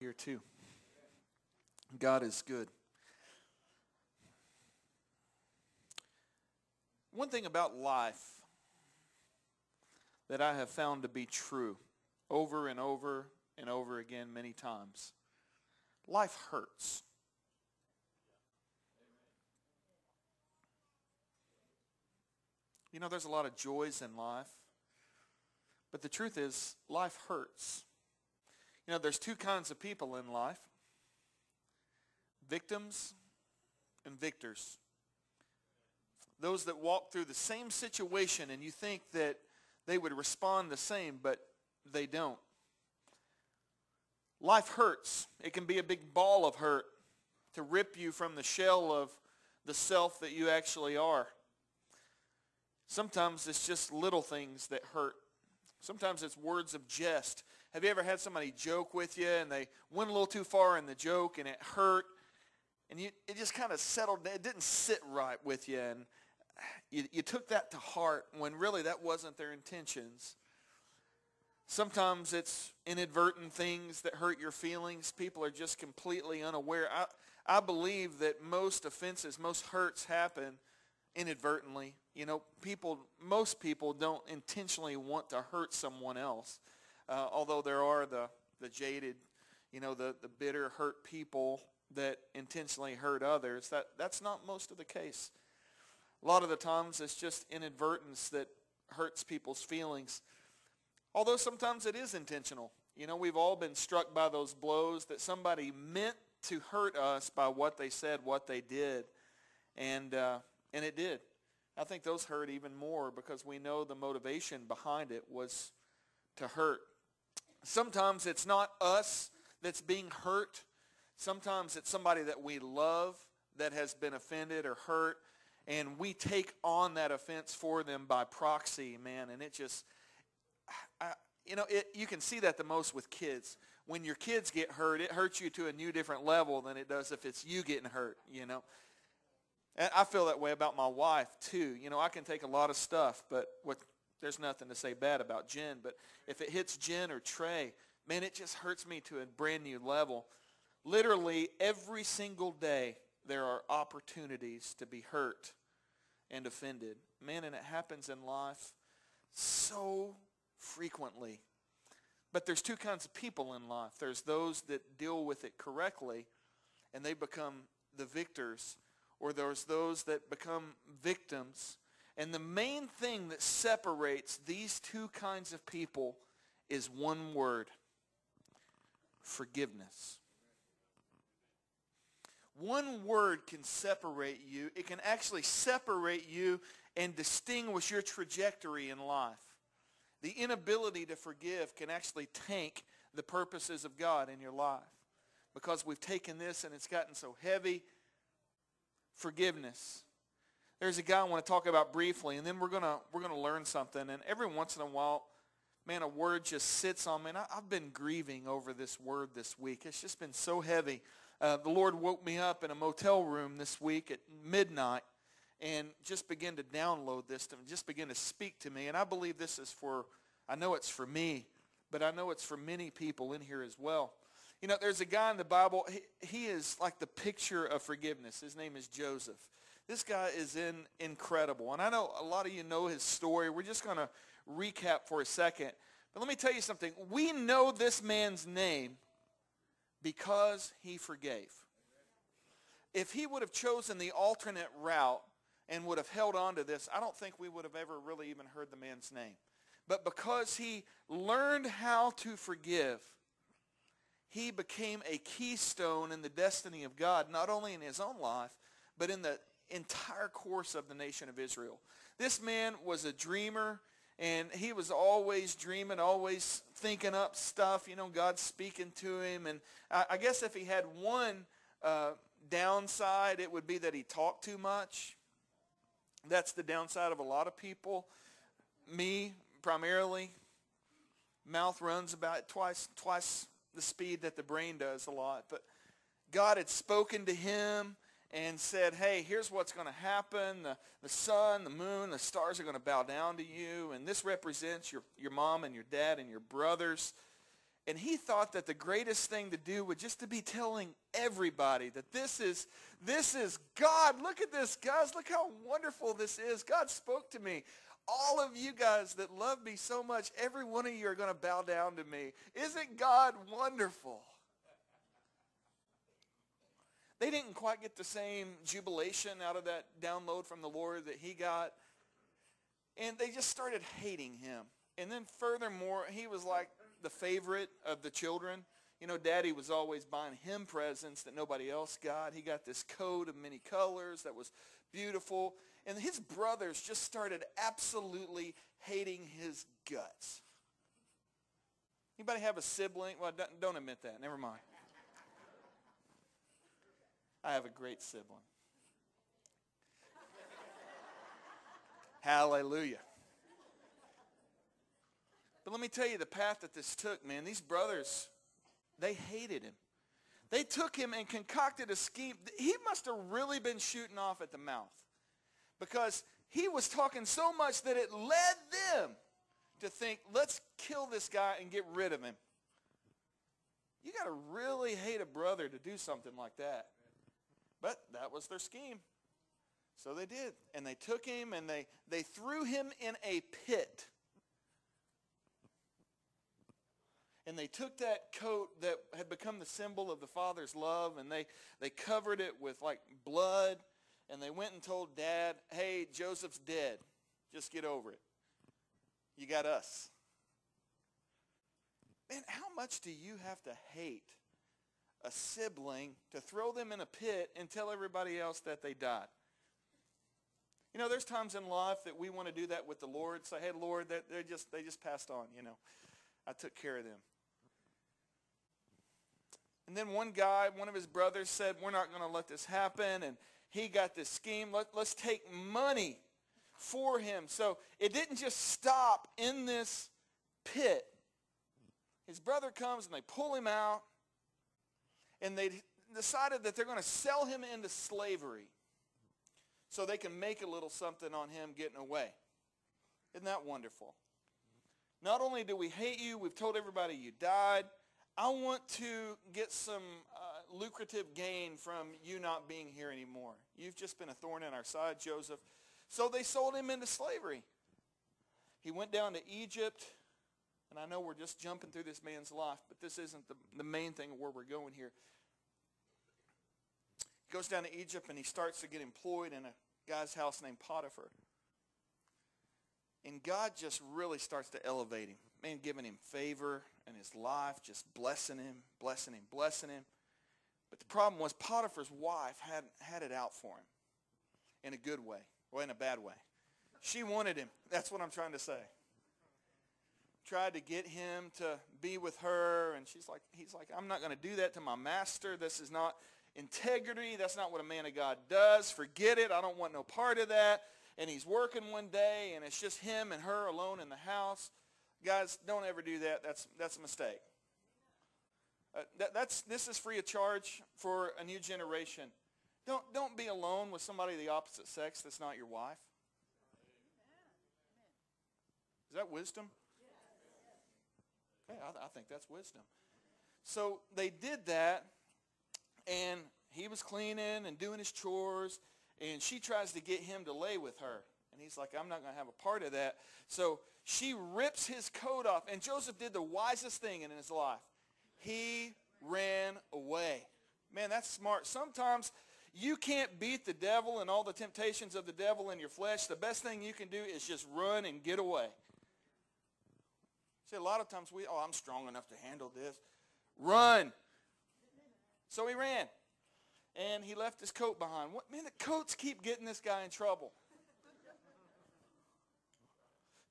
here too. God is good. One thing about life that I have found to be true over and over and over again many times. Life hurts. You know, there's a lot of joys in life. But the truth is, life hurts. You know, there's two kinds of people in life. Victims and victors. Those that walk through the same situation and you think that they would respond the same, but they don't. Life hurts. It can be a big ball of hurt to rip you from the shell of the self that you actually are. Sometimes it's just little things that hurt. Sometimes it's words of jest. Have you ever had somebody joke with you and they went a little too far in the joke and it hurt and you, it just kind of settled, it didn't sit right with you and you, you took that to heart when really that wasn't their intentions. Sometimes it's inadvertent things that hurt your feelings. People are just completely unaware. I, I believe that most offenses, most hurts happen inadvertently. You know, people, most people don't intentionally want to hurt someone else. Uh, although there are the, the jaded, you know, the, the bitter, hurt people that intentionally hurt others. That, that's not most of the case. A lot of the times it's just inadvertence that hurts people's feelings. Although sometimes it is intentional. You know, we've all been struck by those blows that somebody meant to hurt us by what they said, what they did. And, uh, and it did. I think those hurt even more because we know the motivation behind it was to hurt. Sometimes it's not us that's being hurt. Sometimes it's somebody that we love that has been offended or hurt and we take on that offense for them by proxy, man, and it just, I, you know, it, you can see that the most with kids. When your kids get hurt, it hurts you to a new different level than it does if it's you getting hurt, you know. And I feel that way about my wife, too. You know, I can take a lot of stuff, but what, there's nothing to say bad about Jen. But if it hits Jen or Trey, man, it just hurts me to a brand new level. Literally every single day, there are opportunities to be hurt and offended. Man, and it happens in life so frequently. But there's two kinds of people in life. There's those that deal with it correctly and they become the victors, or there's those that become victims. And the main thing that separates these two kinds of people is one word, forgiveness. One word can separate you. It can actually separate you and distinguish your trajectory in life. The inability to forgive can actually tank the purposes of God in your life because we've taken this and it's gotten so heavy. Forgiveness. There's a guy I want to talk about briefly, and then we're gonna we're gonna learn something. And every once in a while, man, a word just sits on me. And I, I've been grieving over this word this week. It's just been so heavy. Uh, the Lord woke me up in a motel room this week at midnight and just began to download this and just begin to speak to me. And I believe this is for, I know it's for me, but I know it's for many people in here as well. You know, there's a guy in the Bible, he, he is like the picture of forgiveness. His name is Joseph. This guy is in incredible. And I know a lot of you know his story. We're just going to recap for a second. But let me tell you something. We know this man's name because he forgave. If he would have chosen the alternate route and would have held on to this, I don't think we would have ever really even heard the man's name. But because he learned how to forgive, he became a keystone in the destiny of God, not only in his own life, but in the entire course of the nation of Israel. This man was a dreamer and he was always dreaming, always thinking up stuff. You know, God's speaking to him. And I, I guess if he had one uh, downside, it would be that he talked too much. That's the downside of a lot of people. Me, primarily, mouth runs about twice, twice the speed that the brain does a lot. But God had spoken to him and said, hey, here's what's going to happen. The, the sun, the moon, the stars are going to bow down to you. And this represents your, your mom and your dad and your brothers. And he thought that the greatest thing to do would just to be telling everybody that this is, this is God. Look at this, guys. Look how wonderful this is. God spoke to me. All of you guys that love me so much, every one of you are going to bow down to me. Isn't God wonderful? They didn't quite get the same jubilation out of that download from the Lord that he got. And they just started hating him. And then furthermore, he was like the favorite of the children. You know, Daddy was always buying him presents that nobody else got. He got this coat of many colors that was beautiful. And his brothers just started absolutely hating his guts. Anybody have a sibling? Well, don't admit that. Never mind. I have a great sibling. Hallelujah. But let me tell you the path that this took, man. These brothers, they hated him. They took him and concocted a scheme. He must have really been shooting off at the mouth because he was talking so much that it led them to think, let's kill this guy and get rid of him. You got to really hate a brother to do something like that. But that was their scheme. So they did. And they took him and they, they threw him in a pit. and they took that coat that had become the symbol of the father's love and they, they covered it with like blood and they went and told dad, hey, Joseph's dead. Just get over it. You got us. Man, how much do you have to hate a sibling to throw them in a pit and tell everybody else that they died? You know, there's times in life that we want to do that with the Lord. Say, hey, Lord, they just, they just passed on, you know. I took care of them. And then one guy, one of his brothers said, we're not going to let this happen. And he got this scheme. Let, let's take money for him. So it didn't just stop in this pit. His brother comes and they pull him out. And they decided that they're going to sell him into slavery so they can make a little something on him getting away. Isn't that wonderful? Not only do we hate you, we've told everybody you died. I want to get some uh, lucrative gain from you not being here anymore. You've just been a thorn in our side, Joseph. So they sold him into slavery. He went down to Egypt. And I know we're just jumping through this man's life, but this isn't the, the main thing where we're going here. He goes down to Egypt and he starts to get employed in a guy's house named Potiphar. And God just really starts to elevate him. Man, giving him favor in his life, just blessing him, blessing him, blessing him. But the problem was Potiphar's wife had, had it out for him in a good way, or in a bad way. She wanted him. That's what I'm trying to say. Tried to get him to be with her, and she's like, he's like, I'm not going to do that to my master. This is not integrity. That's not what a man of God does. Forget it. I don't want no part of that. And he's working one day, and it's just him and her alone in the house. Guys, don't ever do that. That's, that's a mistake. Uh, that, that's, this is free of charge for a new generation. Don't, don't be alone with somebody of the opposite sex that's not your wife. Is that wisdom? Okay, I, I think that's wisdom. So they did that, and he was cleaning and doing his chores, and she tries to get him to lay with her. And he's like, I'm not going to have a part of that. So she rips his coat off. And Joseph did the wisest thing in his life. He ran away. Man, that's smart. Sometimes you can't beat the devil and all the temptations of the devil in your flesh. The best thing you can do is just run and get away. See, a lot of times we, oh, I'm strong enough to handle this. Run. So he ran. And he left his coat behind. What, man, the coats keep getting this guy in trouble.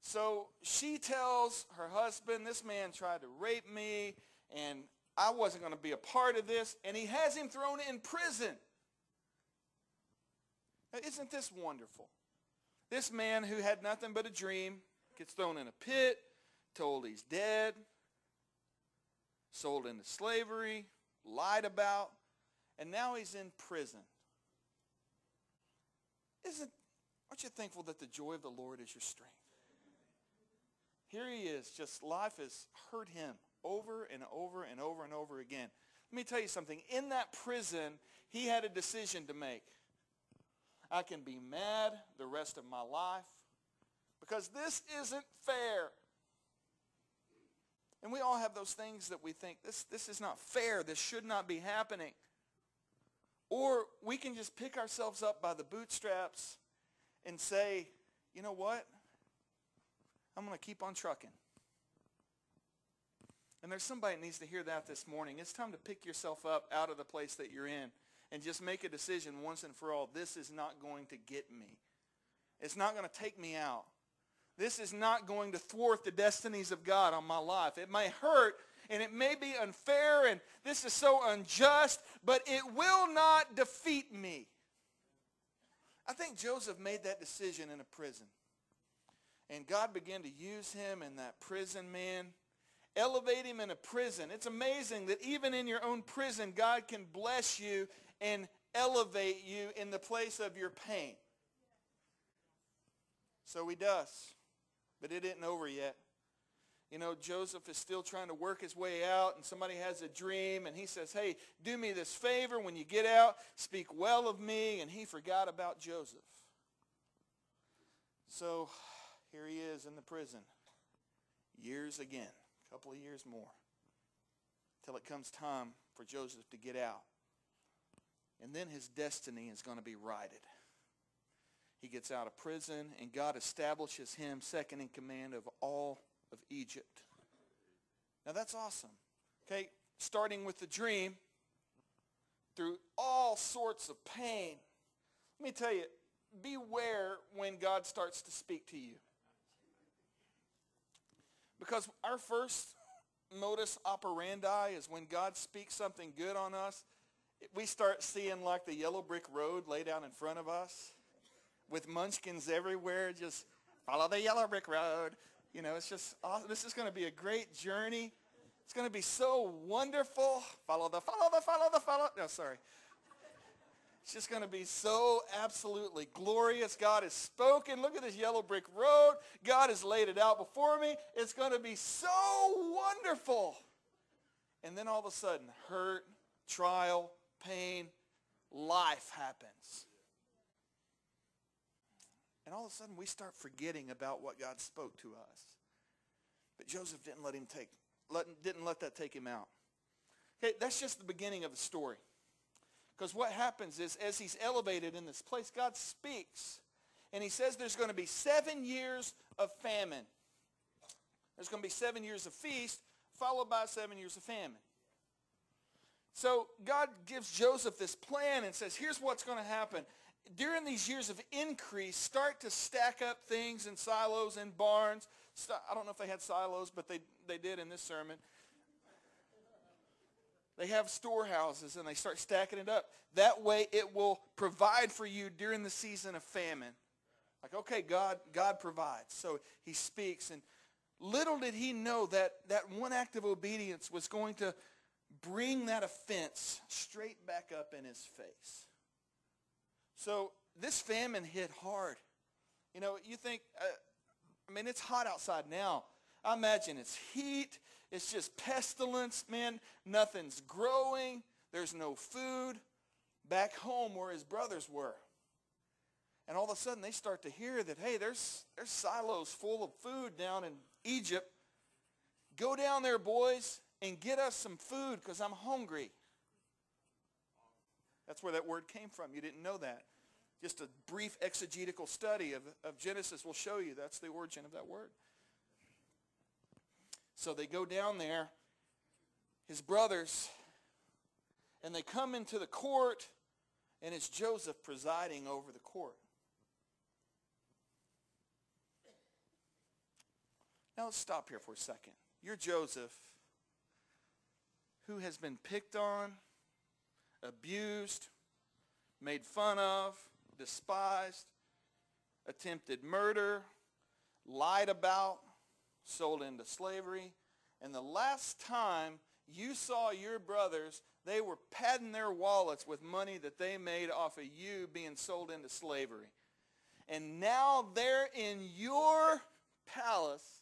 So she tells her husband, this man tried to rape me, and I wasn't going to be a part of this, and he has him thrown in prison. Now, isn't this wonderful? This man who had nothing but a dream gets thrown in a pit, told he's dead, sold into slavery, lied about, and now he's in prison. Isn't, aren't you thankful that the joy of the Lord is your strength? Here he is, just life has hurt him. over and over and over and over again. Let me tell you something. In that prison, he had a decision to make. I can be mad the rest of my life because this isn't fair. And we all have those things that we think, this, this is not fair. This should not be happening. Or we can just pick ourselves up by the bootstraps and say, you know what? I'm going to keep on trucking. And there's somebody that needs to hear that this morning. It's time to pick yourself up out of the place that you're in and just make a decision once and for all. This is not going to get me. It's not going to take me out. This is not going to thwart the destinies of God on my life. It may hurt and it may be unfair and this is so unjust, but it will not defeat me. I think Joseph made that decision in a prison. And God began to use him in that prison, man. Elevate him in a prison. It's amazing that even in your own prison, God can bless you and elevate you in the place of your pain. So he does. But it isn't over yet. You know, Joseph is still trying to work his way out, and somebody has a dream, and he says, hey, do me this favor when you get out, speak well of me, and he forgot about Joseph. So here he is in the prison, years again, a couple of years more, till it comes time for Joseph to get out. And then his destiny is going to be righted. He gets out of prison, and God establishes him second in command of all of Egypt. Now that's awesome. Okay, starting with the dream, through all sorts of pain. Let me tell you, beware when God starts to speak to you. Because our first modus operandi is when God speaks something good on us, we start seeing like the yellow brick road laid out in front of us with munchkins everywhere, just follow the yellow brick road. You know, it's just awesome. This is going to be a great journey. It's going to be so wonderful. Follow the, follow the, follow the, follow. No, sorry. It's just going to be so absolutely glorious. God has spoken. Look at this yellow brick road. God has laid it out before me. It's going to be so wonderful. And then all of a sudden, hurt, trial, pain, life happens. And all of a sudden we start forgetting about what God spoke to us. But Joseph didn't let him take, let, didn't let that take him out. Okay, that's just the beginning of the story. Because what happens is as he's elevated in this place, God speaks. And he says there's going to be seven years of famine. There's going to be seven years of feast, followed by seven years of famine. So God gives Joseph this plan and says, here's what's going to happen during these years of increase, start to stack up things in silos and barns. I don't know if they had silos, but they, they did in this sermon. They have storehouses and they start stacking it up. That way it will provide for you during the season of famine. Like, okay, God, God provides. So he speaks. And little did he know that that one act of obedience was going to bring that offense straight back up in his face. So this famine hit hard. You know, you think, uh, I mean, it's hot outside now. I imagine it's heat. It's just pestilence, man. Nothing's growing. There's no food. Back home where his brothers were. And all of a sudden they start to hear that, hey, there's, there's silos full of food down in Egypt. Go down there, boys, and get us some food because I'm hungry. That's where that word came from. You didn't know that. Just a brief exegetical study of, of Genesis will show you that's the origin of that word. So they go down there, his brothers, and they come into the court, and it's Joseph presiding over the court. Now let's stop here for a second. You're Joseph, who has been picked on, abused, made fun of, despised, attempted murder, lied about, sold into slavery. And the last time you saw your brothers, they were padding their wallets with money that they made off of you being sold into slavery. And now they're in your palace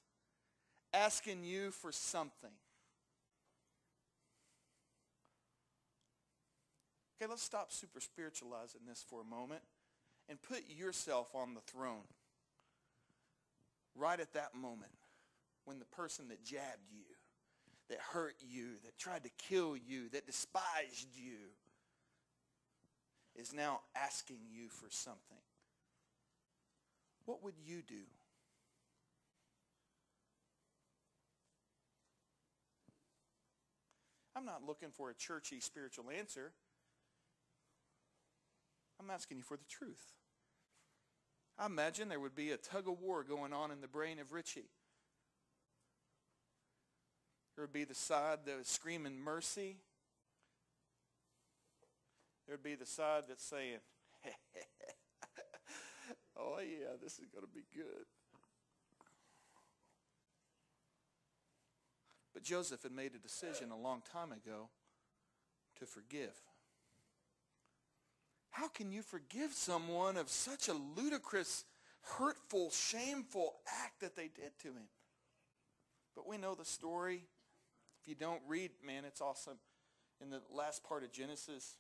asking you for something. Okay, let's stop super spiritualizing this for a moment and put yourself on the throne right at that moment when the person that jabbed you, that hurt you, that tried to kill you, that despised you, is now asking you for something. What would you do? I'm not looking for a churchy spiritual answer. I'm asking you for the truth. I imagine there would be a tug of war going on in the brain of Richie. There would be the side that was screaming mercy. There would be the side that's saying, oh yeah, this is going to be good. But Joseph had made a decision a long time ago to forgive. How can you forgive someone of such a ludicrous, hurtful, shameful act that they did to him? But we know the story. If you don't read, man, it's awesome. In the last part of Genesis,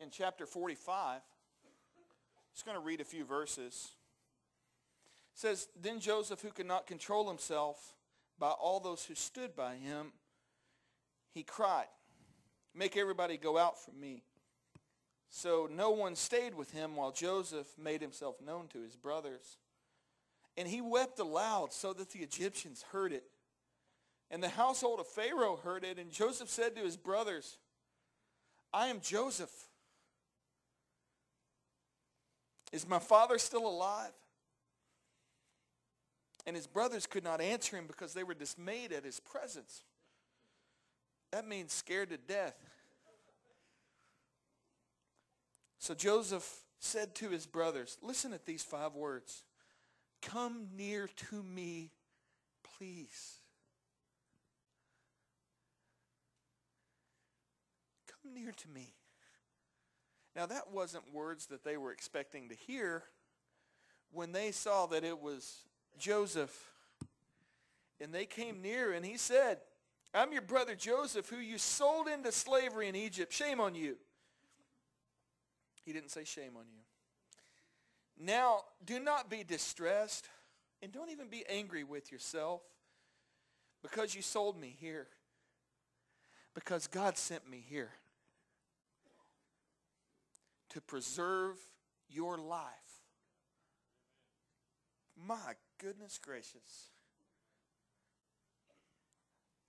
in chapter 45, just going to read a few verses. It says, Then Joseph, who could not control himself, by all those who stood by him, he cried, Make everybody go out from me. So no one stayed with him while Joseph made himself known to his brothers. And he wept aloud so that the Egyptians heard it. And the household of Pharaoh heard it. And Joseph said to his brothers, I am Joseph. Is my father still alive? And his brothers could not answer him because they were dismayed at his presence. That means scared to death. So Joseph said to his brothers, listen at these five words. Come near to me, please. Come near to me. Now that wasn't words that they were expecting to hear when they saw that it was Joseph. And they came near and he said, I'm your brother Joseph who you sold into slavery in Egypt. Shame on you. He didn't say shame on you. Now, do not be distressed and don't even be angry with yourself because you sold me here. Because God sent me here to preserve your life. My goodness gracious.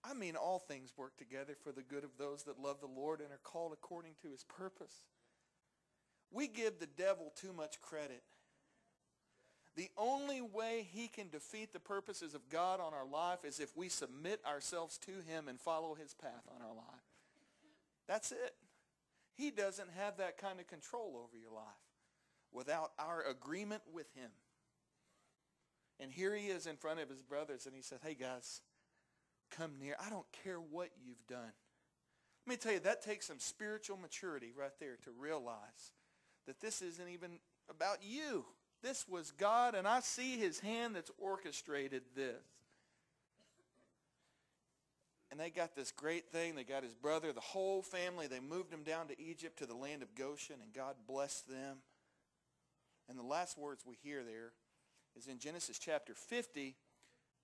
I mean, all things work together for the good of those that love the Lord and are called according to his purpose. We give the devil too much credit. The only way he can defeat the purposes of God on our life is if we submit ourselves to him and follow his path on our life. That's it. He doesn't have that kind of control over your life without our agreement with him. And here he is in front of his brothers, and he said, hey, guys, come near. I don't care what you've done. Let me tell you, that takes some spiritual maturity right there to realize that this isn't even about you. This was God, and I see his hand that's orchestrated this. And they got this great thing. They got his brother, the whole family. They moved him down to Egypt to the land of Goshen, and God blessed them. And the last words we hear there is in Genesis chapter 50.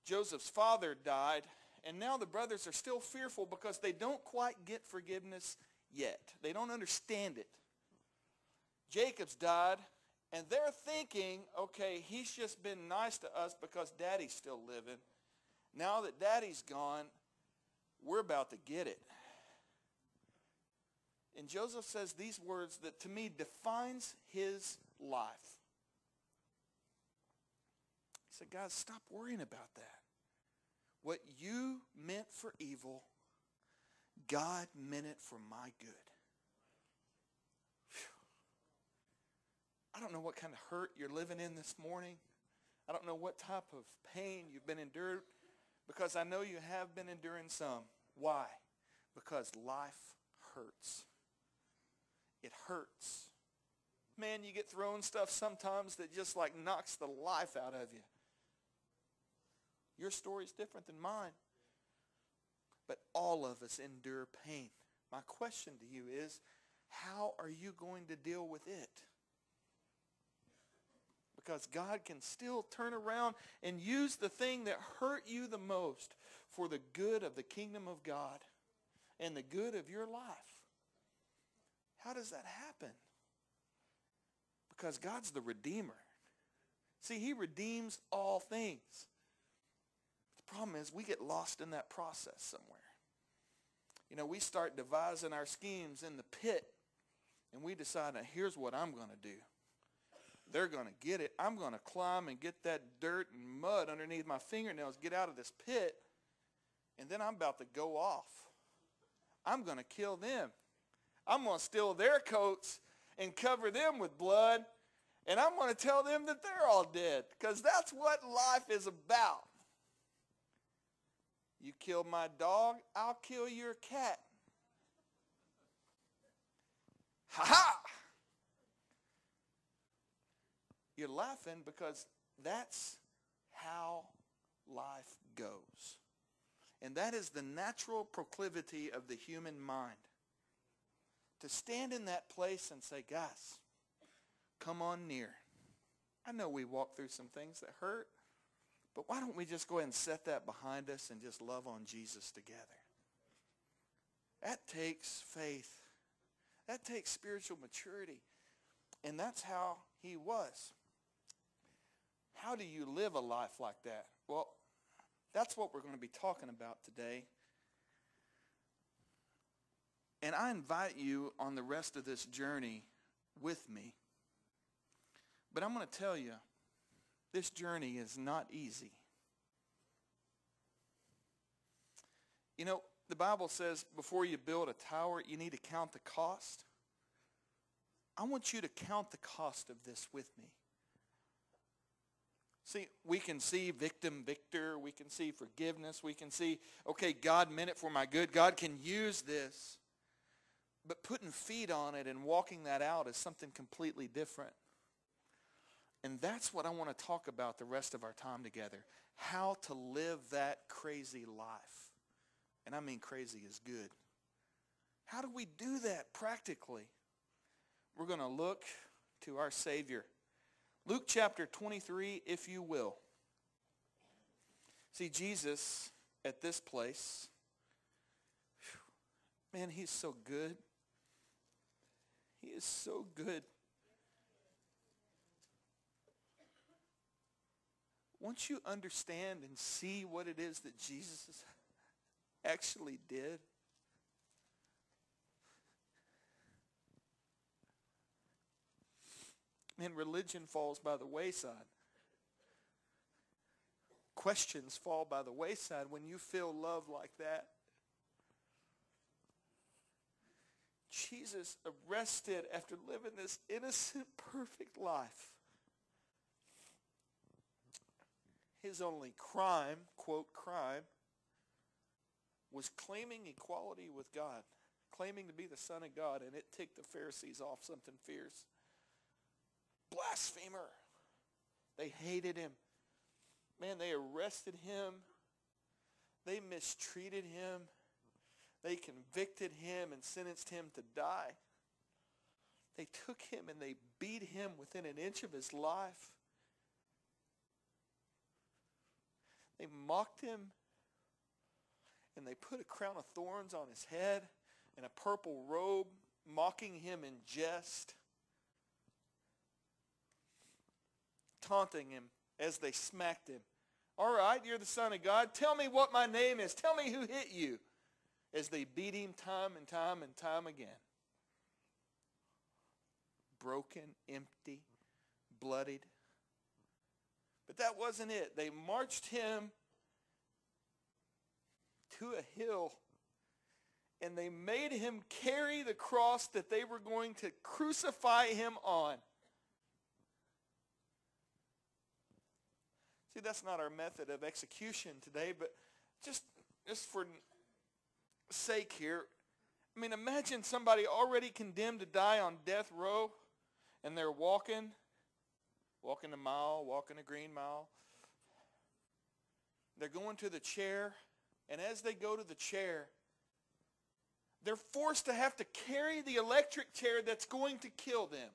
Joseph's father died, and now the brothers are still fearful because they don't quite get forgiveness yet. They don't understand it. Jacob's died, and they're thinking, okay, he's just been nice to us because daddy's still living. Now that daddy's gone, we're about to get it. And Joseph says these words that to me defines his life He said, guys, stop worrying about that. What you meant for evil, God meant it for my good. Whew. I don't know what kind of hurt you're living in this morning. I don't know what type of pain you've been endured because I know you have been enduring some. Why? Because life hurts. It hurts. Man, you get thrown stuff sometimes that just like knocks the life out of you. Your story is different than mine. But all of us endure pain. My question to you is, how are you going to deal with it? Because God can still turn around and use the thing that hurt you the most for the good of the kingdom of God and the good of your life. How does that happen? Because God's the Redeemer. See, he redeems all things. The problem is we get lost in that process somewhere. You know, we start devising our schemes in the pit and we decide, here's what I'm going to do. They're going to get it. I'm going to climb and get that dirt and mud underneath my fingernails, get out of this pit, and then I'm about to go off. I'm going to kill them. I'm going to steal their coats and cover them with blood, and I'm going to tell them that they're all dead because that's what life is about. You kill my dog, I'll kill your cat. Ha ha! You're laughing because that's how life goes. And that is the natural proclivity of the human mind. To stand in that place and say, guys, come on near. I know we walk through some things that hurt, but why don't we just go ahead and set that behind us and just love on Jesus together? That takes faith. That takes spiritual maturity. And that's how he was. How do you live a life like that? Well, that's what we're going to be talking about today. And I invite you on the rest of this journey with me. But I'm going to tell you, this journey is not easy. You know, the Bible says before you build a tower, you need to count the cost. I want you to count the cost of this with me. See, we can see victim, victor. We can see forgiveness. We can see, okay, God meant it for my good. God can use this. But putting feet on it and walking that out is something completely different. And that's what I want to talk about the rest of our time together. How to live that crazy life. And I mean crazy is good. How do we do that practically? We're going to look to our Savior. Luke chapter 23, if you will. See, Jesus at this place, man, he's so good. He is so good. Once you understand and see what it is that Jesus actually did, man, religion falls by the wayside. Questions fall by the wayside when you feel love like that. Jesus arrested after living this innocent, perfect life. His only crime, quote, crime, was claiming equality with God, claiming to be the Son of God, and it ticked the Pharisees off something fierce. Blasphemer. They hated him. Man, they arrested him. They mistreated him. They convicted him and sentenced him to die. They took him and they beat him within an inch of his life. They mocked him and they put a crown of thorns on his head and a purple robe, mocking him in jest, taunting him as they smacked him. All right, you're the Son of God. Tell me what my name is. Tell me who hit you as they beat him time and time and time again. Broken, empty, bloodied. But that wasn't it. They marched him to a hill and they made him carry the cross that they were going to crucify him on. See, that's not our method of execution today, but just, just for sake here, I mean, imagine somebody already condemned to die on death row, and they're walking, walking a mile, walking a green mile. They're going to the chair, and as they go to the chair, They're forced to have to carry the electric chair that's going to kill them.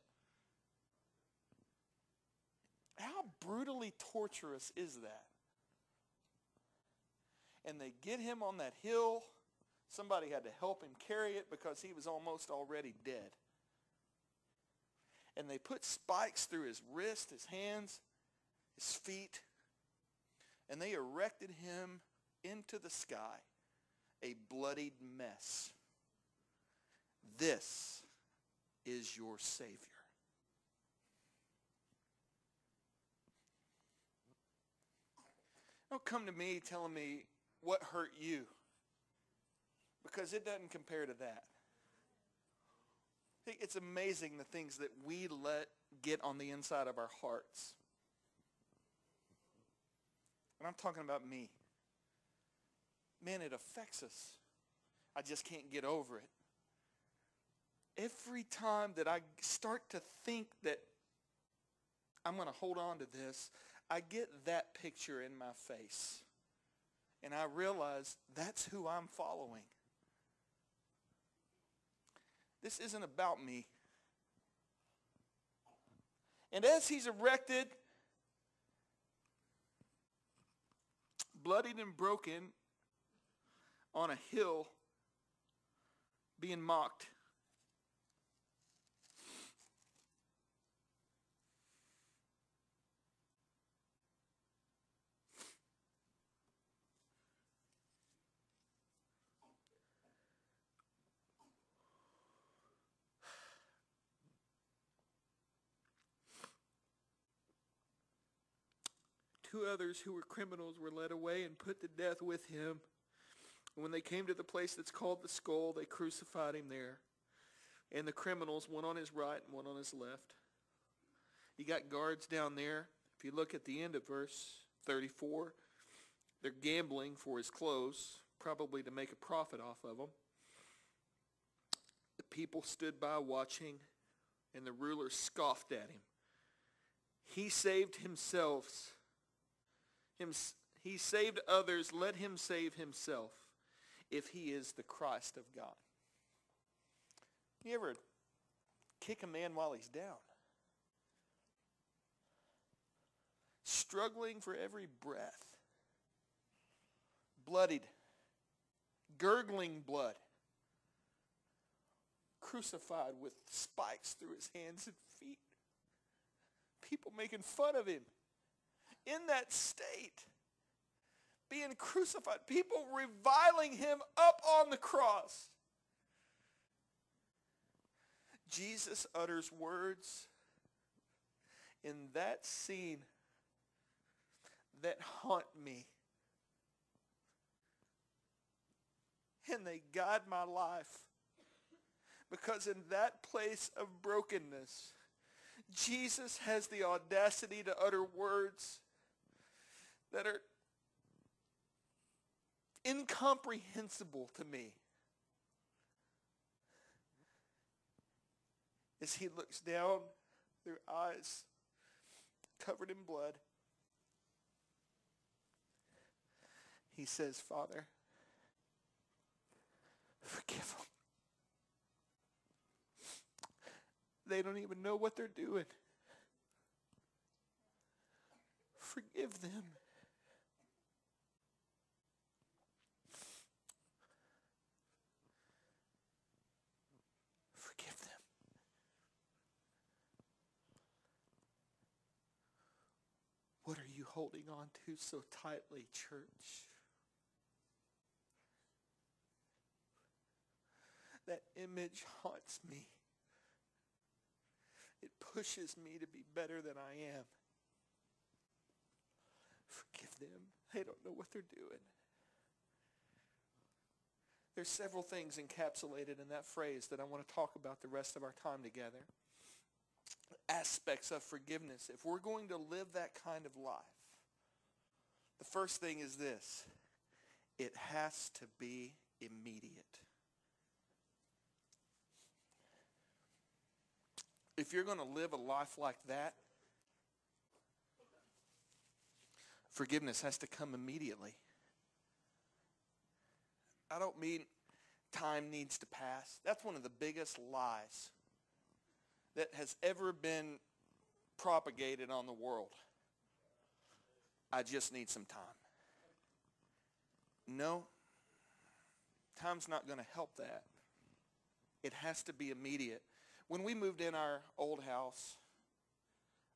How brutally torturous is that? And they get him on that hill. Somebody had to help him carry it because he was almost already dead. And they put spikes through his wrist, his hands, his feet, and they erected him into the sky, a bloodied mess. This is your Savior. Don't come to me telling me what hurt you because it doesn't compare to that. It's amazing the things that we let get on the inside of our hearts. And I'm talking about me. Man, it affects us. I just can't get over it. Every time that I start to think that I'm going to hold on to this, I get that picture in my face. And I realize that's who I'm following. This isn't about me. And as he's erected, bloodied and broken on a hill, being mocked, two others who were criminals were led away and put to death with him. And when they came to the place that's called the skull, they crucified him there. And the criminals, one on his right and one on his left. You got guards down there. If you look at the end of verse 34, they're gambling for his clothes, probably to make a profit off of them. The people stood by watching, and the ruler scoffed at him. He saved himself him, he saved others, let him save himself if he is the Christ of God. You ever kick a man while he's down? Struggling for every breath. Bloodied. Gurgling blood. Crucified with spikes through his hands and feet. People making fun of him in that state, being crucified, people reviling him up on the cross. Jesus utters words in that scene that haunt me. And they guide my life. Because in that place of brokenness, Jesus has the audacity to utter words that are incomprehensible to me. As he looks down through eyes covered in blood, he says, Father, forgive them. They don't even know what they're doing. Forgive them. Holding on to so tightly, church? That image haunts me. It pushes me to be better than I am. Forgive them. They don't know what they're doing. There's several things encapsulated in that phrase that I want to talk about the rest of our time together. Aspects of forgiveness. If we're going to live that kind of life, the first thing is this. It has to be immediate. If you're going to live a life like that, forgiveness has to come immediately. I don't mean time needs to pass. That's one of the biggest lies that has ever been propagated on the world. I just need some time. No, time's not going to help that. It has to be immediate. When we moved in our old house,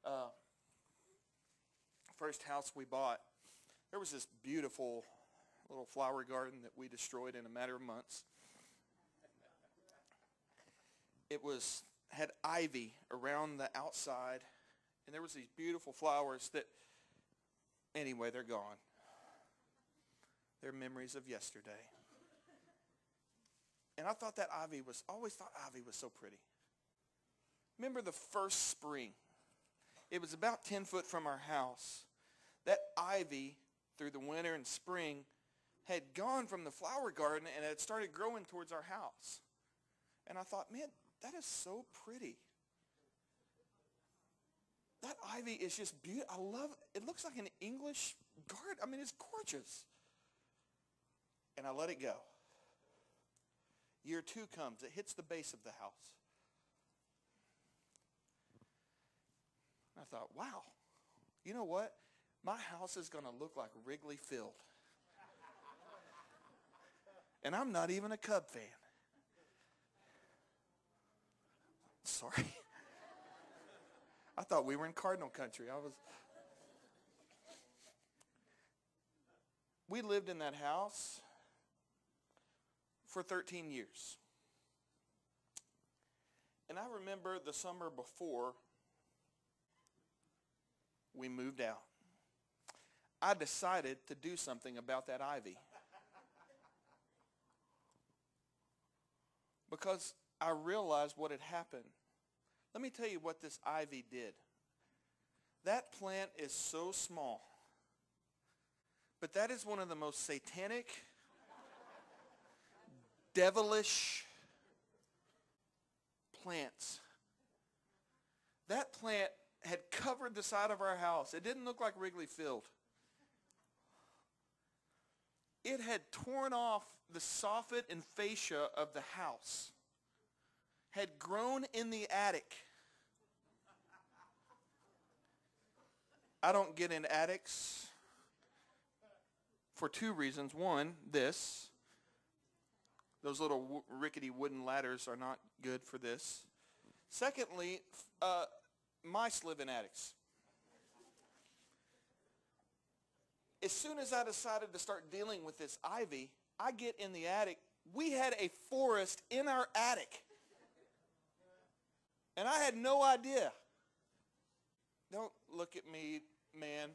uh, first house we bought, there was this beautiful little flower garden that we destroyed in a matter of months. It was had ivy around the outside, and there was these beautiful flowers that, anyway, they're gone. They're memories of yesterday. And I thought that ivy was, always thought ivy was so pretty. Remember the first spring? It was about 10 foot from our house. That ivy through the winter and spring had gone from the flower garden and had started growing towards our house. And I thought, man, that is so pretty. That ivy is just beautiful. I love it. Looks like an English garden. I mean, it's gorgeous. And I let it go. Year two comes. It hits the base of the house. I thought, wow, you know what? My house is going to look like Wrigley Field. and I'm not even a Cub fan. Sorry. I thought we were in Cardinal country. I was. We lived in that house for 13 years. And I remember the summer before we moved out. I decided to do something about that ivy. Because I realized what had happened. Let me tell you what this ivy did. That plant is so small, but that is one of the most satanic, devilish plants. That plant had covered the side of our house. It didn't look like Wrigley Field. It had torn off the soffit and fascia of the house had grown in the attic. I don't get in attics for two reasons. One, this. Those little rickety wooden ladders are not good for this. Secondly, uh, mice live in attics. As soon as I decided to start dealing with this ivy, I get in the attic. We had a forest in our attic. And I had no idea. Don't look at me, man.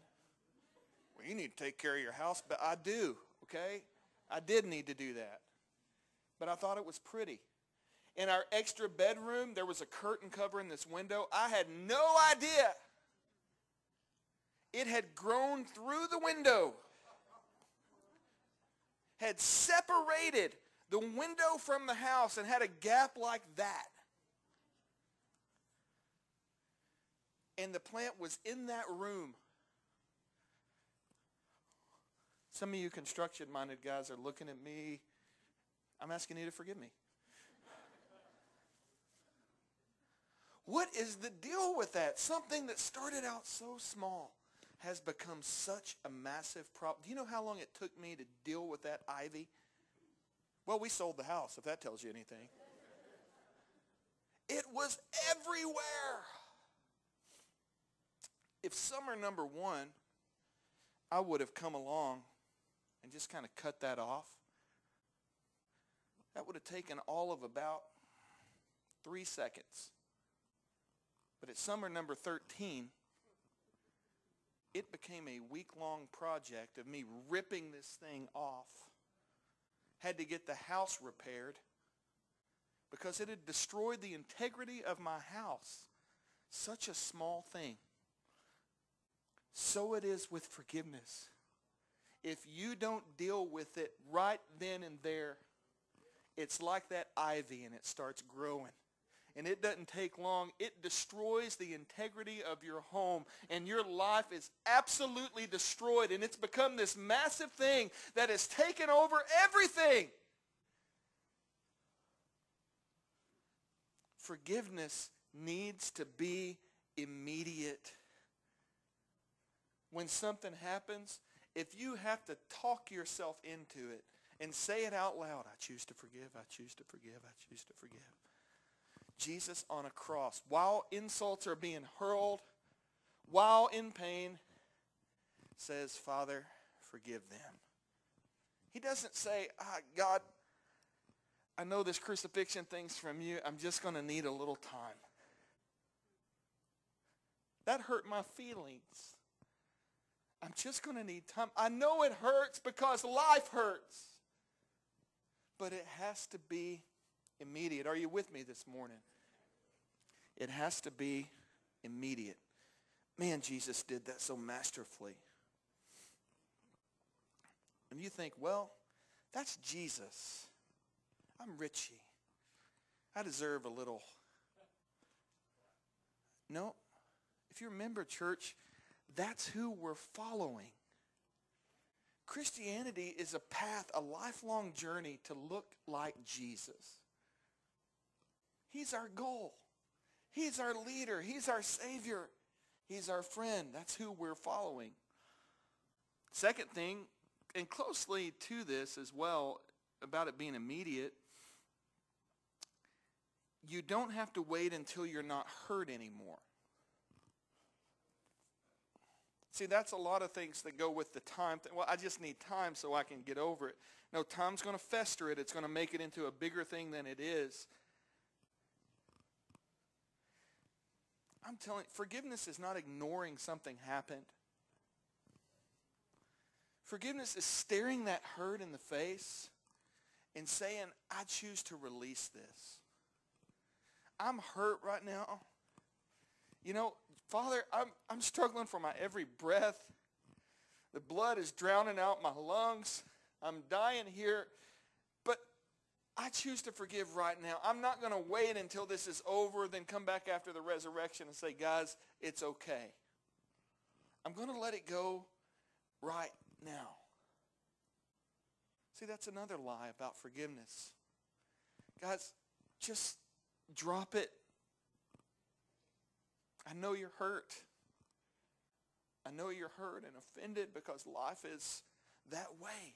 Well, you need to take care of your house, but I do, okay? I did need to do that. But I thought it was pretty. In our extra bedroom, there was a curtain covering this window. I had no idea. It had grown through the window, had separated the window from the house and had a gap like that. And the plant was in that room. Some of you construction-minded guys are looking at me. I'm asking you to forgive me. What is the deal with that? Something that started out so small has become such a massive problem. Do you know how long it took me to deal with that ivy? Well, we sold the house, if that tells you anything. It was everywhere if summer number one, I would have come along and just kind of cut that off, that would have taken all of about three seconds. But at summer number 13, it became a week-long project of me ripping this thing off. Had to get the house repaired because it had destroyed the integrity of my house. Such a small thing. So it is with forgiveness. If you don't deal with it right then and there, it's like that ivy and it starts growing. And it doesn't take long. It destroys the integrity of your home and your life is absolutely destroyed. And it's become this massive thing that has taken over everything. forgiveness needs to be immediate. When something happens, if you have to talk yourself into it and say it out loud, I choose to forgive, I choose to forgive, I choose to forgive. Jesus on a cross, while insults are being hurled, while in pain, says, Father, forgive them. He doesn't say, ah, God, I know this crucifixion thing's from you. I'm just going to need a little time. That hurt my feelings. I'm just going to need time. I know it hurts because life hurts. But it has to be immediate. Are you with me this morning? It has to be immediate. Man, Jesus did that so masterfully. And you think, well, that's Jesus. I'm Richie. I deserve a little. No. If you remember, church, that's who we're following. Christianity is a path, a lifelong journey to look like Jesus. He's our goal. He's our leader. He's our Savior. He's our friend. That's who we're following. Second thing, and closely to this as well, about it being immediate, you don't have to wait until you're not hurt anymore. See, that's a lot of things that go with the time. Well, I just need time so I can get over it. No, time's going to fester it. It's going to make it into a bigger thing than it is. I'm telling forgiveness is not ignoring something happened. Forgiveness is staring that hurt in the face and saying, I choose to release this. I'm hurt right now. You know, Father, I'm, I'm struggling for my every breath. The blood is drowning out my lungs. I'm dying here. But I choose to forgive right now. I'm not going to wait until this is over, then come back after the resurrection and say, guys, it's okay. I'm going to let it go right now. See, that's another lie about forgiveness. Guys, just drop it I know you're hurt. I know you're hurt and offended because life is that way.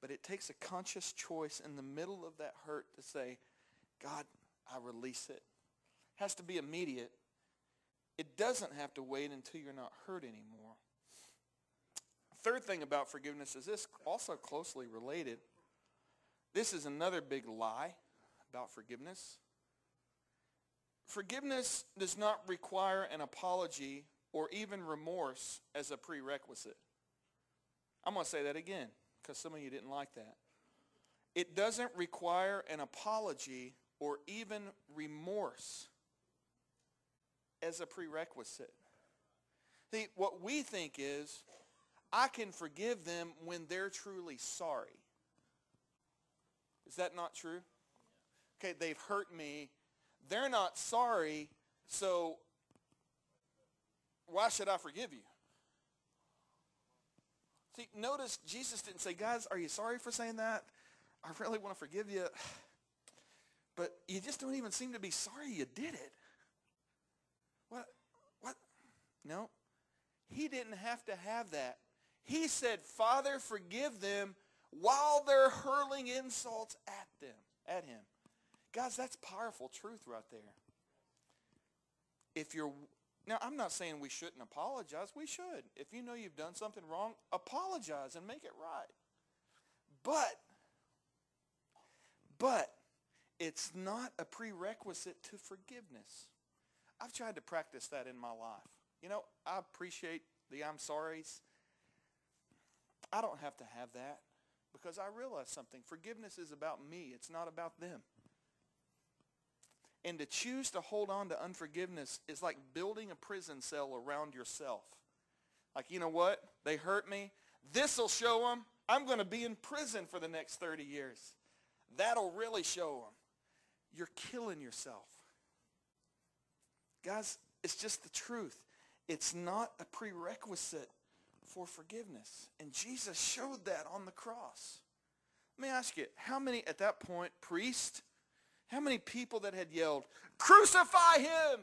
But it takes a conscious choice in the middle of that hurt to say, God, I release it. it has to be immediate. It doesn't have to wait until you're not hurt anymore. Third thing about forgiveness is this, also closely related. This is another big lie about forgiveness. Forgiveness does not require an apology or even remorse as a prerequisite. I'm going to say that again because some of you didn't like that. It doesn't require an apology or even remorse as a prerequisite. See, what we think is, I can forgive them when they're truly sorry. Is that not true? Okay, they've hurt me they're not sorry, so why should I forgive you? See, notice Jesus didn't say, guys, are you sorry for saying that? I really want to forgive you. But you just don't even seem to be sorry you did it. What? What? No. He didn't have to have that. He said, Father, forgive them while they're hurling insults at them, at him. Guys, that's powerful truth right there. If you're now, I'm not saying we shouldn't apologize. We should. If you know you've done something wrong, apologize and make it right. But, but, it's not a prerequisite to forgiveness. I've tried to practice that in my life. You know, I appreciate the I'm sorry's. I don't have to have that because I realize something. Forgiveness is about me. It's not about them. And to choose to hold on to unforgiveness is like building a prison cell around yourself. Like, you know what? They hurt me. This will show them I'm going to be in prison for the next 30 years. That'll really show them. You're killing yourself. Guys, it's just the truth. It's not a prerequisite for forgiveness. And Jesus showed that on the cross. Let me ask you, how many at that point, priests, How many people that had yelled, crucify him?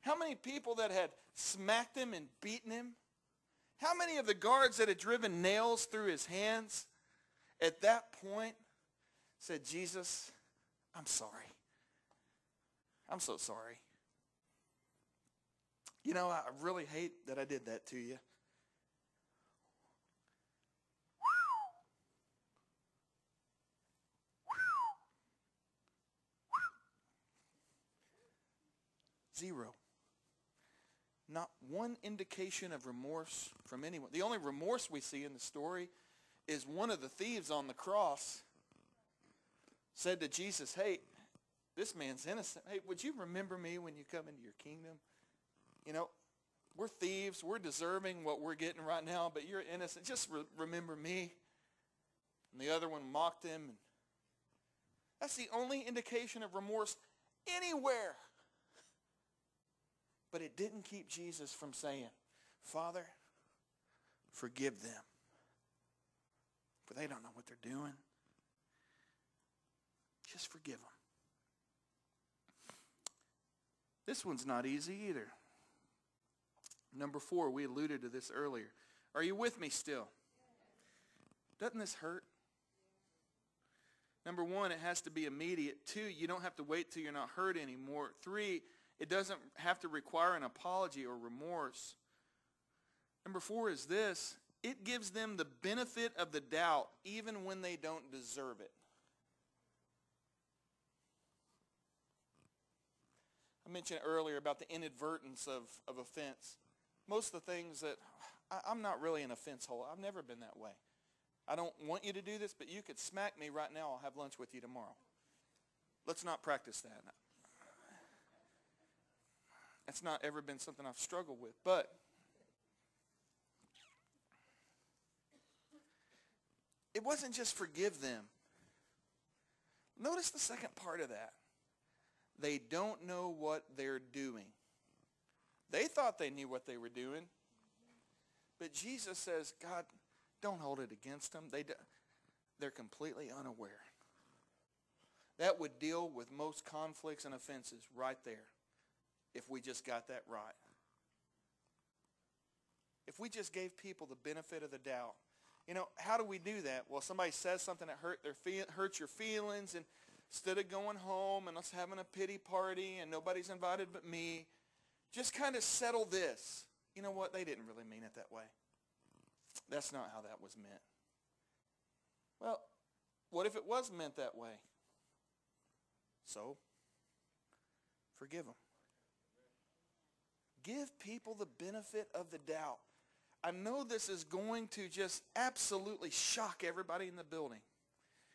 How many people that had smacked him and beaten him? How many of the guards that had driven nails through his hands at that point said, Jesus, I'm sorry. I'm so sorry. You know, I really hate that I did that to you. Zero. Not one indication of remorse from anyone. The only remorse we see in the story is one of the thieves on the cross said to Jesus, hey, this man's innocent. Hey, would you remember me when you come into your kingdom? You know, we're thieves. We're deserving what we're getting right now, but you're innocent. Just re- remember me. And the other one mocked him. And That's the only indication of remorse anywhere. But it didn't keep Jesus from saying, Father, forgive them. For they don't know what they're doing. Just forgive them. This one's not easy either. Number four, we alluded to this earlier. Are you with me still? Doesn't this hurt? Number one, it has to be immediate. Two, you don't have to wait till you're not hurt anymore. Three, it doesn't have to require an apology or remorse. Number four is this. It gives them the benefit of the doubt even when they don't deserve it. I mentioned earlier about the inadvertence of, of offense. Most of the things that, I, I'm not really an offense hole. I've never been that way. I don't want you to do this, but you could smack me right now. I'll have lunch with you tomorrow. Let's not practice that. That's not ever been something I've struggled with. But it wasn't just forgive them. Notice the second part of that. They don't know what they're doing. They thought they knew what they were doing. But Jesus says, God, don't hold it against them. They do, they're completely unaware. That would deal with most conflicts and offenses right there if we just got that right. If we just gave people the benefit of the doubt. You know, how do we do that? Well, somebody says something that hurt their feel, hurts your feelings, and instead of going home and us having a pity party and nobody's invited but me, just kind of settle this. You know what? They didn't really mean it that way. That's not how that was meant. Well, what if it was meant that way? So, forgive them. Give people the benefit of the doubt. I know this is going to just absolutely shock everybody in the building.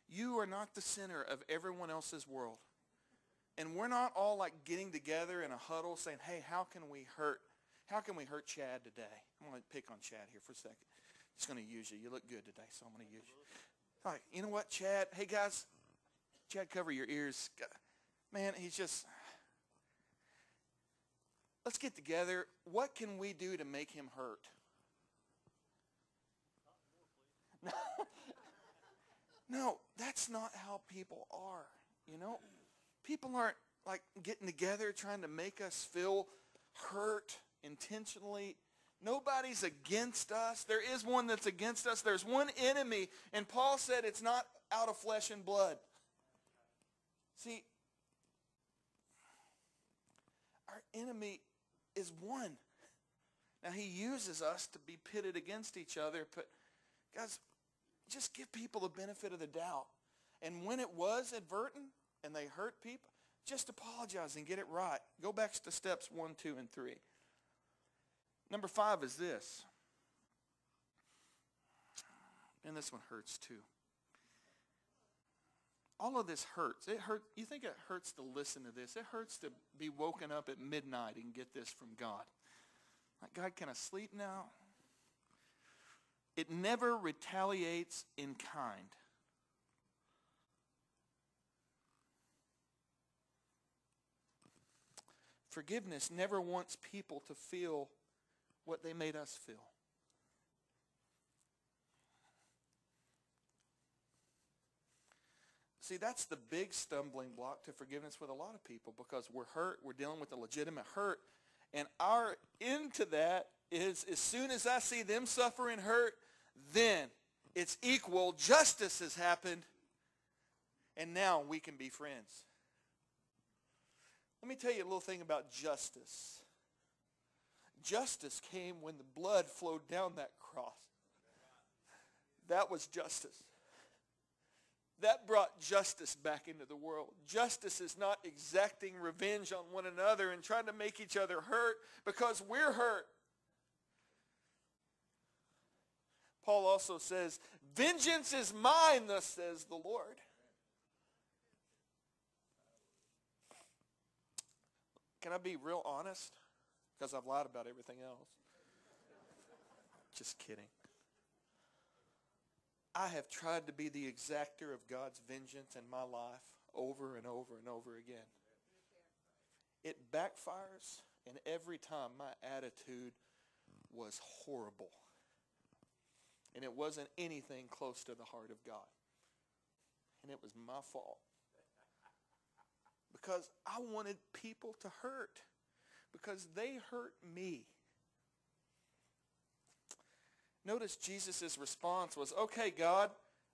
You are not the center of everyone else's world. And we're not all like getting together in a huddle saying, hey, how can we hurt? How can we hurt Chad today? I'm going to pick on Chad here for a second. Just going to use you. You look good today, so I'm going to use you. All right, you know what, Chad? Hey, guys, Chad, cover your ears. Man, he's just, let's get together. What can we do to make him hurt? No, that's not how people are. You know, people aren't like getting together trying to make us feel hurt intentionally. Nobody's against us. There is one that's against us. There's one enemy. And Paul said it's not out of flesh and blood. See, our enemy is one. Now, he uses us to be pitted against each other. But, guys, just give people the benefit of the doubt. And when it was advertent and they hurt people, just apologize and get it right. Go back to steps one, two, and three. Number five is this. And this one hurts too. All of this hurts. It hurt. You think it hurts to listen to this? It hurts to be woken up at midnight and get this from God. Like, God, can I sleep now? It never retaliates in kind. Forgiveness never wants people to feel what they made us feel. See, that's the big stumbling block to forgiveness with a lot of people because we're hurt, we're dealing with a legitimate hurt, and our end to that is as soon as I see them suffer and hurt, then it's equal. Justice has happened, and now we can be friends. Let me tell you a little thing about justice. Justice came when the blood flowed down that cross. That was justice. That brought justice back into the world. Justice is not exacting revenge on one another and trying to make each other hurt because we're hurt. Paul also says, Vengeance is mine, thus says the Lord. Can I be real honest? Because I've lied about everything else. Just kidding. I have tried to be the exactor of God's vengeance in my life over and over and over again. It backfires, and every time my attitude was horrible. And it wasn't anything close to the heart of God. And it was my fault. Because I wanted people to hurt. Because they hurt me. Notice Jesus' response was, okay, God,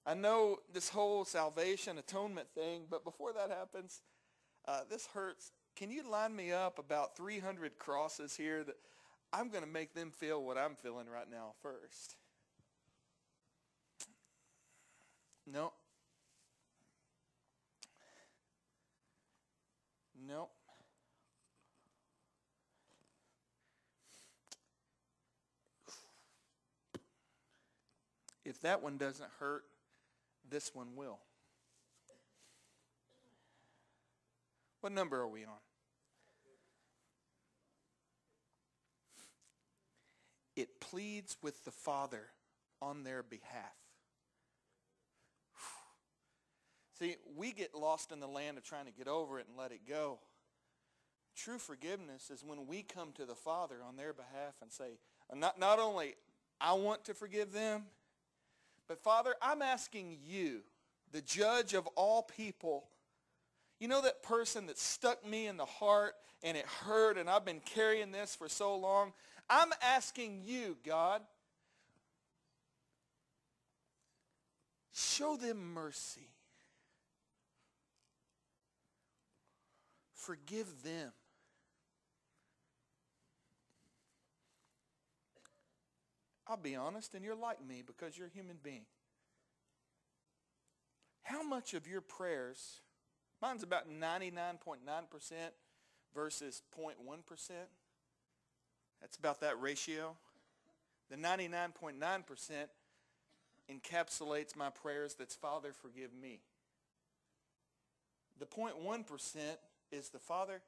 I know this whole salvation, atonement thing, but before that happens, uh, this hurts. Can you line me up about 300 crosses here that I'm going to make them feel what I'm feeling right now first? No. No. If that one doesn't hurt, this one will. What number are we on? It pleads with the Father on their behalf. See, we get lost in the land of trying to get over it and let it go. True forgiveness is when we come to the Father on their behalf and say, not, not only I want to forgive them, but Father, I'm asking you, the judge of all people, you know that person that stuck me in the heart and it hurt and I've been carrying this for so long? I'm asking you, God, show them mercy. Forgive them. I'll be honest, and you're like me because you're a human being. How much of your prayers, mine's about 99.9% versus 0.1%. That's about that ratio. The 99.9% encapsulates my prayers that's, Father, forgive me. The 0.1% is the Father,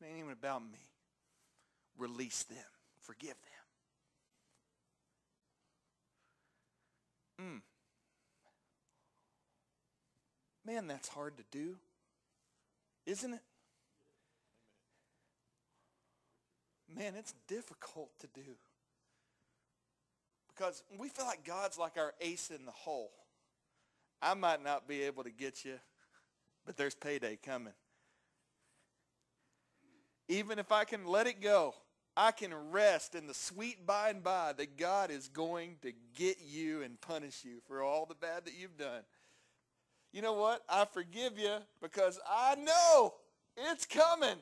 it ain't even about me. Release them. Forgive them. Mm. Man, that's hard to do, isn't it? Man, it's difficult to do. Because we feel like God's like our ace in the hole. I might not be able to get you, but there's payday coming. Even if I can let it go, I can rest in the sweet by and by that God is going to get you and punish you for all the bad that you've done. You know what? I forgive you because I know it's coming.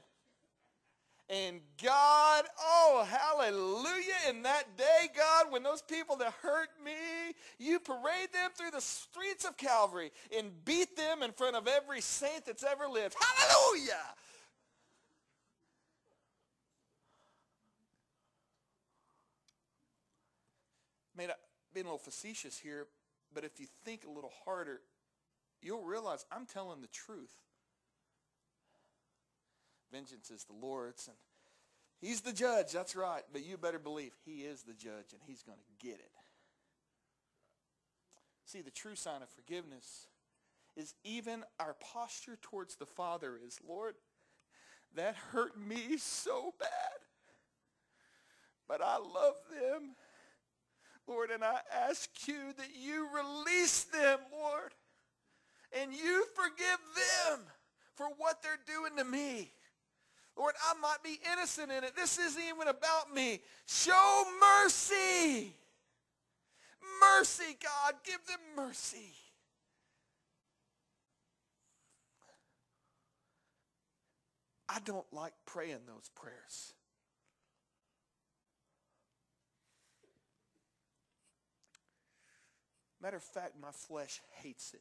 And God, oh, hallelujah, in that day, God, when those people that hurt me, you parade them through the streets of Calvary and beat them in front of every saint that's ever lived. Hallelujah! May not being a little facetious here, but if you think a little harder, you'll realize I'm telling the truth. Vengeance is the Lord's, and he's the judge, that's right. But you better believe he is the judge, and he's going to get it. See, the true sign of forgiveness is even our posture towards the Father is, Lord, that hurt me so bad. But I love them Lord, and I ask you that you release them, Lord. and you forgive them for what they're doing to me. Lord, I might be innocent in it. This isn't even about me. Show mercy. Mercy, God. Give them mercy. I don't like praying those prayers. Matter of fact, my flesh hates it.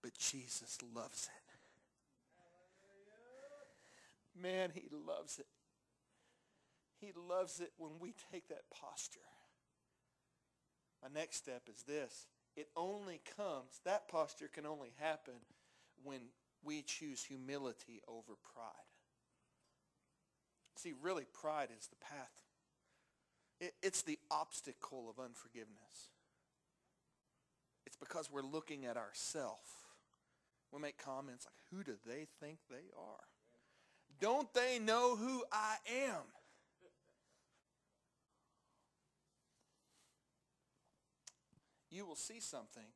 But Jesus loves it. Man, he loves it. He loves it when we take that posture. My next step is this. It only comes, that posture can only happen when we choose humility over pride. See, really, pride is the path. It, it's the obstacle of unforgiveness. It's because we're looking at ourself. We make comments like, who do they think they are? Don't they know who I am? You will see something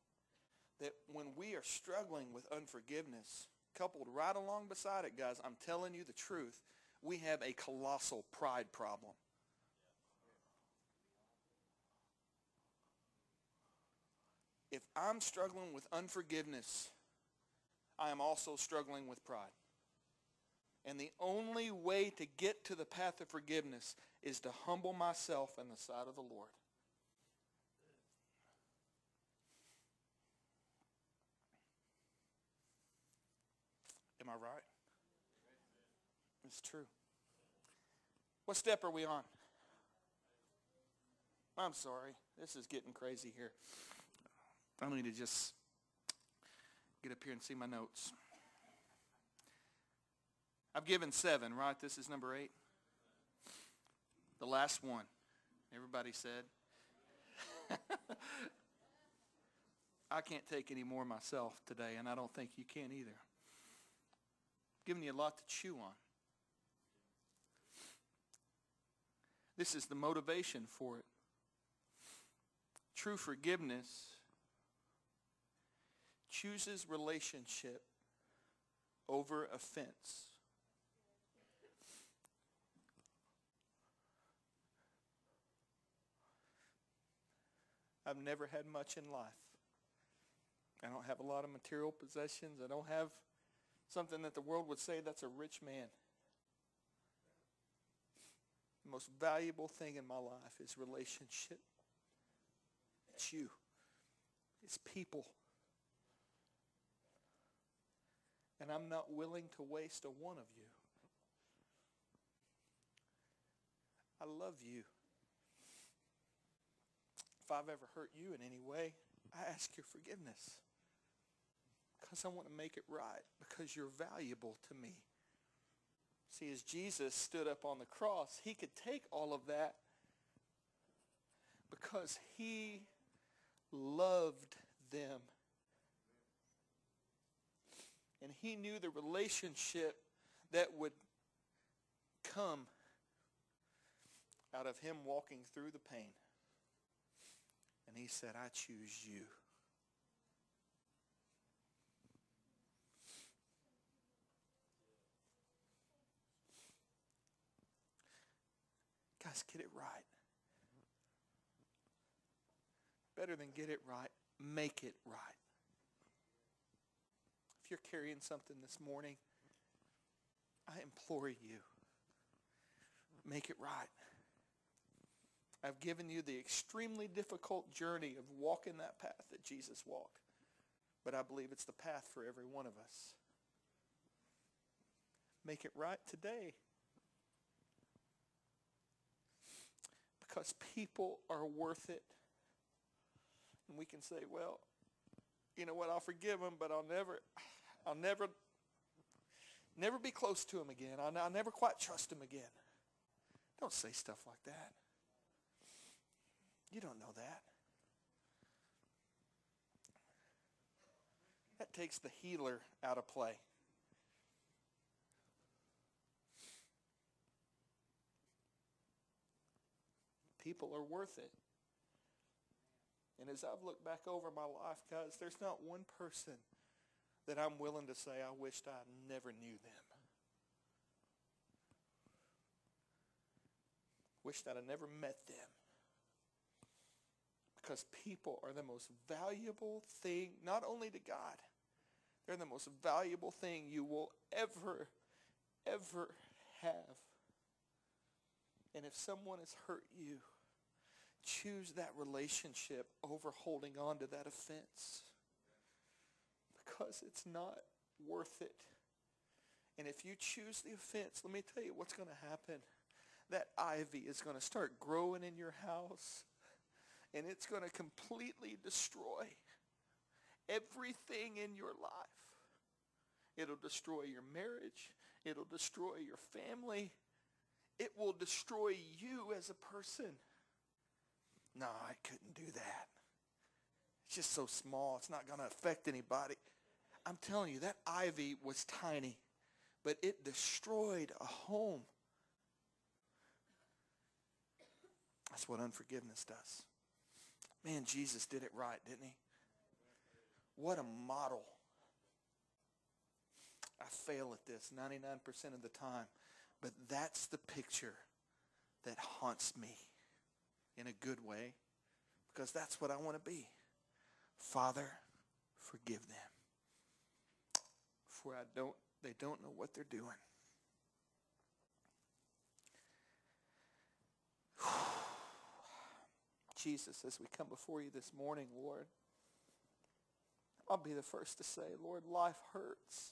that when we are struggling with unforgiveness, coupled right along beside it, guys, I'm telling you the truth, we have a colossal pride problem. If I'm struggling with unforgiveness, I am also struggling with pride. And the only way to get to the path of forgiveness is to humble myself in the sight of the Lord. Am I right? It's true. What step are we on? I'm sorry. This is getting crazy here. I need to just get up here and see my notes. I've given seven, right? This is number eight. The last one. Everybody said. I can't take any more myself today, and I don't think you can either. giving you a lot to chew on. This is the motivation for it. True forgiveness chooses relationship over offense. I've never had much in life. I don't have a lot of material possessions. I don't have something that the world would say that's a rich man. The most valuable thing in my life is relationship. It's you. It's people. And I'm not willing to waste a one of you. I love you. If I've ever hurt you in any way, I ask your forgiveness. Because I want to make it right. Because you're valuable to me. See, as Jesus stood up on the cross, he could take all of that because he loved them. And he knew the relationship that would come out of him walking through the pain. And he said, I choose you. Guys, get it right. Better than get it right, make it right. If you're carrying something this morning, I implore you, make it right. I've given you the extremely difficult journey of walking that path that Jesus walked. But I believe it's the path for every one of us. Make it right today. Because people are worth it. And we can say, well, you know what, I'll forgive them, but I'll never, I'll never, never be close to them again. I'll, I'll never quite trust them again. Don't say stuff like that. You don't know that. That takes the healer out of play. People are worth it. And as I've looked back over my life, guys, there's not one person that I'm willing to say I wished I never knew them. Wished I'd have never met them. Because people are the most valuable thing, not only to God, they're the most valuable thing you will ever, ever have. And if someone has hurt you, choose that relationship over holding on to that offense. Because it's not worth it. And if you choose the offense, let me tell you what's going to happen. That ivy is going to start growing in your house. And it's going to completely destroy everything in your life. It'll destroy your marriage. It'll destroy your family. It will destroy you as a person. No, I couldn't do that. It's just so small. It's not going to affect anybody. I'm telling you, that ivy was tiny, but it destroyed a home. That's what unforgiveness does. Man, Jesus did it right, didn't he? What a model. I fail at this 99% of the time. But that's the picture that haunts me in a good way because that's what I want to be. Father, forgive them. For I don't they don't know what they're doing. Jesus, as we come before you this morning, Lord, I'll be the first to say, Lord, life hurts.